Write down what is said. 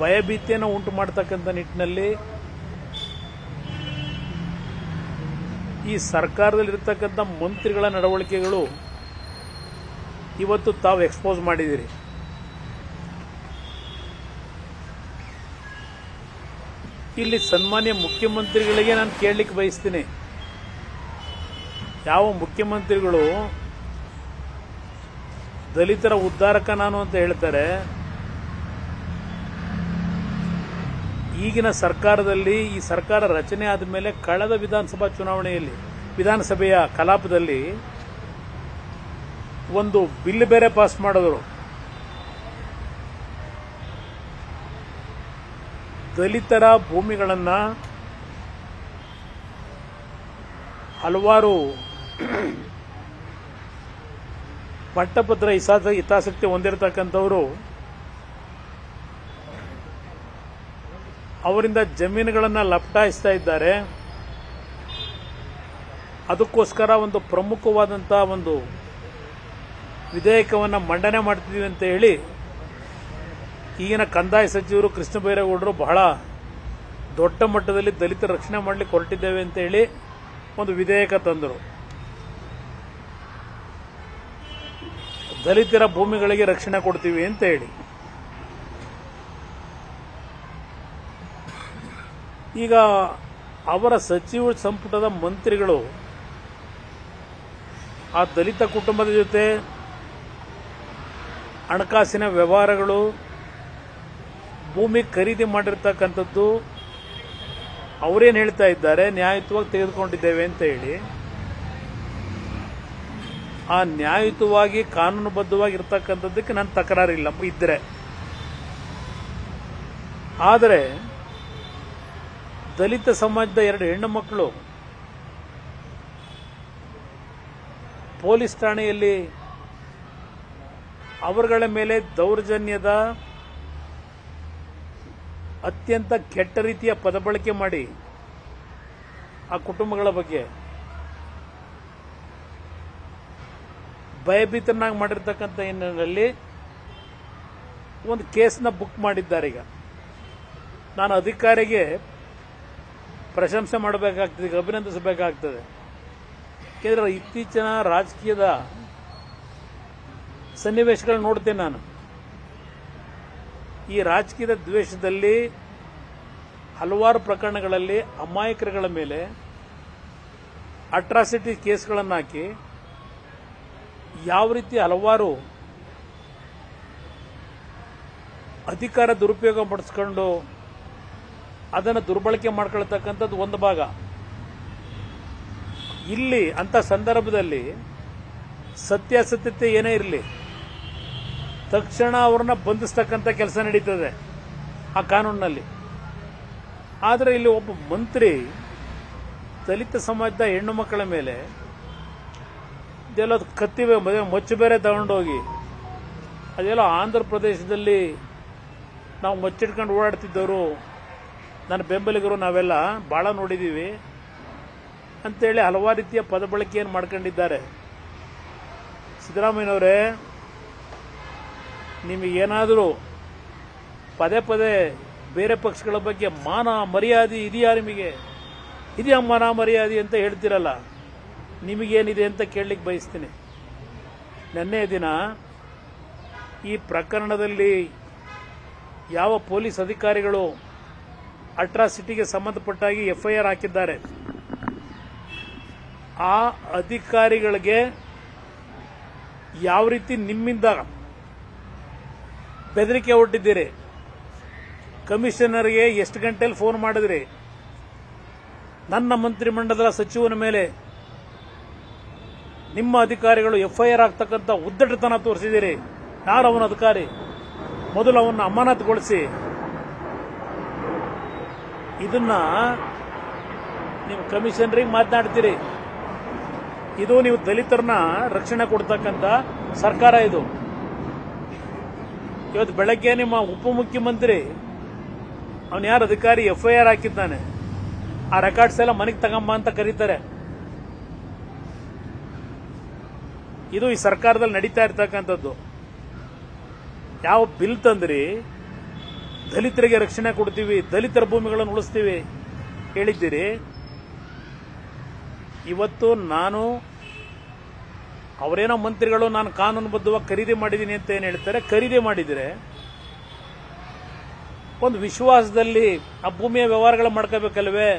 ಭಯಭೀತಿಯನ್ನು ಉಂಟು ಮಾಡತಕ್ಕಂಥ ನಿಟ್ಟಿನಲ್ಲಿ ಈ ಸರ್ಕಾರದಲ್ಲಿರ್ತಕ್ಕಂಥ ಮಂತ್ರಿಗಳ ನಡವಳಿಕೆಗಳು ಇವತ್ತು ತಾವು ಎಕ್ಸ್ಪೋಸ್ ಮಾಡಿದ್ದೀರಿ. ಇಲ್ಲಿ ಸನ್ಮಾನ್ಯ ಮುಖ್ಯಮಂತ್ರಿಗಳಿಗೆ ನಾನು ಕೇಳಲಿಕ್ಕೆ ಬಯಸ್ತೀನಿ. ಯಾವ ಮುಖ್ಯಮಂತ್ರಿಗಳು ದಲಿತರ ಉದ್ಧಾರಕ ನಾನು ಅಂತ ಹೇಳ್ತಾರೆ ಈಗಿನ ಸರ್ಕಾರದಲ್ಲಿ ಈ ಸರ್ಕಾರ ರಚನೆ ಆದ ಮೇಲೆ ಕಳೆದ ವಿಧಾನಸಭಾ ಚುನಾವಣೆಯಲ್ಲಿ, ವಿಧಾನಸಭೆಯ ಕಲಾಪದಲ್ಲಿ ಒಂದು ಬಿಲ್ ಬೇರೆ ಪಾಸ್ ಮಾಡಿದ್ರು. ದಲಿತರ ಭೂಮಿಗಳನ್ನು ಹಲವಾರು ಪಟ್ಟಪತ್ರ ಹಿತಾಸ ಹಿತಾಸಕ್ತಿ ಹೊಂದಿರತಕ್ಕಂಥವರು ಅವರಿಂದ ಜಮೀನುಗಳನ್ನು ಲಪಟಾಯಿಸ್ತಾ ಇದ್ದಾರೆ. ಅದಕ್ಕೋಸ್ಕರ ಒಂದು ಪ್ರಮುಖವಾದಂಥ ಒಂದು ವಿಧೇಯಕವನ್ನು ಮಂಡನೆ ಮಾಡ್ತಿದ್ದೀವಿ ಅಂತ ಹೇಳಿ ಈಗಿನ ಕಂದಾಯ ಸಚಿವರು ಕೃಷ್ಣ ಬೈರೇಗೌಡರು ಬಹಳ ದೊಡ್ಡ ಮಟ್ಟದಲ್ಲಿ ದಲಿತರ ರಕ್ಷಣೆ ಮಾಡಲಿಕ್ಕೆ ಹೊರಟಿದ್ದೇವೆ ಅಂತ ಹೇಳಿ ಒಂದು ವಿಧೇಯಕ ತಂದರು. ದಲಿತರ ಭೂಮಿಗಳಿಗೆ ರಕ್ಷಣೆ ಕೊಡ್ತೀವಿ ಅಂತ ಹೇಳಿ. ಈಗ ಅವರ ಸಚಿವ ಸಂಪುಟದ ಮಂತ್ರಿಗಳು ಆ ದಲಿತ ಕುಟುಂಬದ ಜೊತೆ ಹಣಕಾಸಿನ ವ್ಯವಹಾರಗಳು, ಭೂಮಿ ಖರೀದಿ ಮಾಡಿರ್ತಕ್ಕಂಥದ್ದು ಅವರೇನು ಹೇಳ್ತಾ ಇದ್ದಾರೆ, ನ್ಯಾಯಯುತವಾಗಿ ತೆಗೆದುಕೊಂಡಿದ್ದೇವೆ ಅಂತ ಹೇಳಿ, ಆ ನ್ಯಾಯಯುತವಾಗಿ ಕಾನೂನುಬದ್ಧವಾಗಿ ಇರ್ತಕ್ಕಂಥದ್ದಕ್ಕೆ ನನ್ನ ತಕರಾರಿಲ್ಲ ಇದ್ದರೆ ಆದರೆ ದಲಿತ ಸಮಾಜದ ಎರಡು ಹೆಣ್ಣು ಮಕ್ಕಳು ಪೊಲೀಸ್ ಠಾಣೆಯಲ್ಲಿ ಅವರುಗಳ ಮೇಲೆ ದೌರ್ಜನ್ಯದ ಅತ್ಯಂತ ಕೆಟ್ಟ ರೀತಿಯ ಪದಬಳಕೆ ಮಾಡಿ ಆ ಕುಟುಂಬಗಳ ಬಗ್ಗೆ ಭಯಭೀತನಾಗಿ ಮಾಡಿರ್ತಕ್ಕಂಥ ಹಿನ್ನೆಲೆಯಲ್ಲಿ ಒಂದು ಕೇಸನ್ನ ಬುಕ್ ಮಾಡಿದ್ದಾರೆ ಈಗ. ನಾನು ಅಧಿಕಾರಿಗೆ ಪ್ರಶಂಸೆ ಮಾಡಬೇಕಾಗ್ತದೆ ಅಭಿನಂದಿಸಬೇಕಾಗ್ತದೆ. ಏಕೆಂದರೆ ಇತ್ತೀಚಿನ ರಾಜಕೀಯದ ಸನ್ನಿವೇಶಗಳನ್ನು ನೋಡ್ತೇನೆ ನಾನು. ಈ ರಾಜಕೀಯದ ದ್ವೇಷದಲ್ಲಿ ಹಲವಾರು ಪ್ರಕರಣಗಳಲ್ಲಿ ಅಮಾಯಕರುಗಳ ಮೇಲೆ ಅಟ್ರಾಸಿಟಿ ಕೇಸ್ಗಳನ್ನು ಹಾಕಿ ಯಾವ ರೀತಿ ಹಲವಾರು ಅಧಿಕಾರ ದುರುಪಯೋಗ ಪಡಿಸ್ಕೊಂಡು ಅದನ್ನು ದುರ್ಬಳಕೆ ಮಾಡ್ಕೊಳ್ತಕ್ಕಂಥದ್ದು ಒಂದು ಭಾಗ. ಇಲ್ಲಿ ಅಂತ ಸಂದರ್ಭದಲ್ಲಿ ಸತ್ಯಾಸತ್ಯತೆ ಏನೇ ಇರಲಿ, ತಕ್ಷಣ ಅವ್ರನ್ನ ಬಂಧಿಸ್ತಕ್ಕಂಥ ಕೆಲಸ ನಡೀತದೆ ಆ ಕಾನೂನಿನಲ್ಲಿ. ಆದರೆ ಇಲ್ಲಿ ಒಬ್ಬ ಮಂತ್ರಿ, ದಲಿತ ಸಮಾಜದ ಹೆಣ್ಣು ಮಕ್ಕಳ ಮೇಲೆ ಇದೆಲ್ಲ ಕತ್ತಿವೆ ಮೊಚ್ಚು ಬೇರೆ ತಗೊಂಡೋಗಿ, ಅದೆಲ್ಲ ಆಂಧ್ರ ಪ್ರದೇಶದಲ್ಲಿ ನಾವು ಮಚ್ಚಿಟ್ಕೊಂಡು ಓಡಾಡ್ತಿದ್ದವರು ನನ್ನ ಬೆಂಬಲಿಗರು ನಾವೆಲ್ಲ ಭಾಳ ನೋಡಿದ್ದೀವಿ ಅಂತೇಳಿ ಹಲವಾರು ರೀತಿಯ ಪದ ಬಳಕೆಯನ್ನು ಮಾಡ್ಕೊಂಡಿದ್ದಾರೆ. ಸಿದ್ದರಾಮಯ್ಯನವರೇ ನಿಮಗೇನಾದರೂ ಪದೇ ಪದೇ ಬೇರೆ ಪಕ್ಷಗಳ ಬಗ್ಗೆ ಮಾನ ಮರ್ಯಾದೆ ಇದೆಯಾ ನಿಮಗೆ? ಇದೆಯಾ ಮಾನ ಮರ್ಯಾದೆ ಅಂತ ಹೇಳ್ತಿರಲ್ಲ, ನಿಮಗೇನಿದೆ ಅಂತ ಕೇಳಲಿಕ್ಕೆ ಬಯಸ್ತೀನಿ. ನಿನ್ನೆ ದಿನ ಈ ಪ್ರಕರಣದಲ್ಲಿ ಯಾವ ಪೊಲೀಸ್ ಅಧಿಕಾರಿಗಳು ಅಟ್ರಾಸಿಟಿಗೆ ಸಂಬಂಧಪಟ್ಟಾಗಿ ಎಫ್ಐಆರ್ ಹಾಕಿದ್ದಾರೆ. ಆ ಅಧಿಕಾರಿಗಳಿಗೆ ಯಾವ ರೀತಿ ನಿಮ್ಮಿಂದ ಬೆದರಿಕೆ ಹೊಟ್ಟಿದ್ದೀರಿ ಕಮಿಷನರ್ಗೆ ಎಷ್ಟು ಗಂಟೆಯಲ್ಲಿ ಫೋನ್ ಮಾಡಿದ್ರಿ? ನನ್ನ ಮಂತ್ರಿಮಂಡಲದ ಸಚಿವನ ಮೇಲೆ ನಿಮ್ಮ ಅಧಿಕಾರಿಗಳು ಎಫ್ಐಆರ್ ಆಗ್ತಕ್ಕಂಥ ಉದ್ದಟತನ ತೋರಿಸಿದ್ದೀರಿ. ಯಾರು ಅವನ ಅಧಿಕಾರಿ? ಮೊದಲು ಅವನ್ನ ಅಮಾನತುಗೊಳಿಸಿ. ಇದನ್ನ ನೀವು ಕಮಿಷನರಿಗೆ ಮಾತನಾಡ್ತೀರಿ. ಇದು ನೀವು ದಲಿತರನ್ನ ರಕ್ಷಣೆ ಕೊಡ್ತಕ್ಕಂಥ ಸರ್ಕಾರ ಇದು. ಇವತ್ತು ಬೆಳಗ್ಗೆ ನಿಮ್ಮ ಉಪಮುಖ್ಯಮಂತ್ರಿ ಅವನು ಯಾರು ಅಧಿಕಾರಿ, ಎಫ್ಐಆರ್ ಹಾಕಿದ್ದಾನೆ. ಆ ರೆಕಾರ್ಡ್ಸ್ ಎಲ್ಲ ಮನೆಗೆ ತಗೊಂಬ ಅಂತ ಕರೀತಾರೆ. ಇದು ಈ ಸರ್ಕಾರದಲ್ಲಿ ನಡೀತಾ ಇರ್ತಕ್ಕಂಥದ್ದು. ಯಾವ ಬಿಲ್ ತಂದ್ರಿ ದಲಿತರಿಗೆ ರಕ್ಷಣೆ ಕೊಡ್ತೀವಿ, ದಲಿತರ ಭೂಮಿಗಳನ್ನು ಉಳಿಸ್ತೀವಿ ಹೇಳಿದ್ದೀರಿ. ಇವತ್ತು ನಾನು ಅವರೇನೋ ಮಂತ್ರಿಗಳು, ನಾನು ಕಾನೂನುಬದ್ಧವಾಗಿ ಖರೀದಿ ಮಾಡಿದ್ದೀನಿ ಅಂತ ಏನು ಹೇಳ್ತಾರೆ? ಖರೀದಿ ಮಾಡಿದರೆ ಒಂದು ವಿಶ್ವಾಸದಲ್ಲಿ ಆ ಭೂಮಿಯ ವ್ಯವಹಾರಗಳು ಮಾಡ್ಕೋಬೇಕಲ್ವೇ?